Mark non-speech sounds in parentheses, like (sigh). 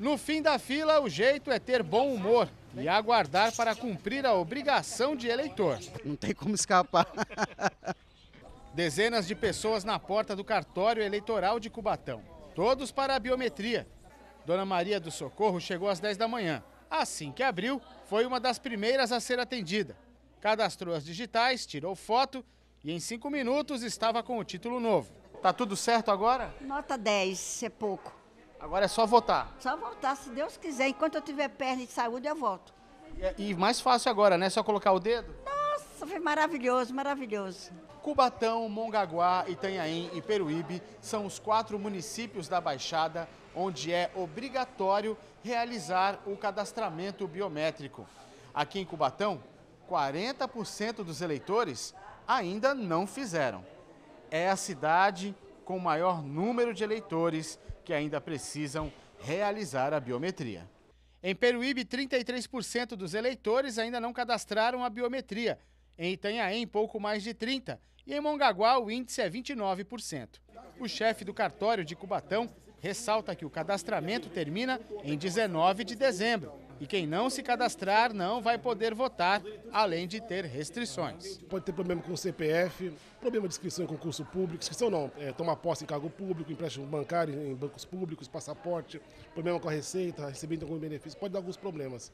No fim da fila, o jeito é ter bom humor e aguardar para cumprir a obrigação de eleitor. Não tem como escapar. (laughs) Dezenas de pessoas na porta do cartório eleitoral de Cubatão, todos para a biometria. Dona Maria do Socorro chegou às 10 da manhã. Assim que abriu, foi uma das primeiras a ser atendida. Cadastrou as digitais, tirou foto e em cinco minutos estava com o título novo. Tá tudo certo agora? Nota 10, é pouco. Agora é só votar. Só voltar, se Deus quiser. Enquanto eu tiver perna de saúde, eu volto. E, e mais fácil agora, né? Só colocar o dedo? Nossa, foi maravilhoso, maravilhoso. Cubatão, Mongaguá, Itanhaém e Peruíbe são os quatro municípios da Baixada onde é obrigatório realizar o cadastramento biométrico. Aqui em Cubatão, 40% dos eleitores ainda não fizeram. É a cidade com maior número de eleitores que ainda precisam realizar a biometria. Em Peruíbe, 33% dos eleitores ainda não cadastraram a biometria. Em Itanhaém, pouco mais de 30%. E em Mongaguá, o índice é 29%. O chefe do cartório de Cubatão ressalta que o cadastramento termina em 19 de dezembro. E quem não se cadastrar não vai poder votar, além de ter restrições. Pode ter problema com o CPF, problema de inscrição em concurso público, inscrição não, é, tomar posse em cargo público, empréstimo bancário em bancos públicos, passaporte, problema com a receita, recebendo algum benefício, pode dar alguns problemas.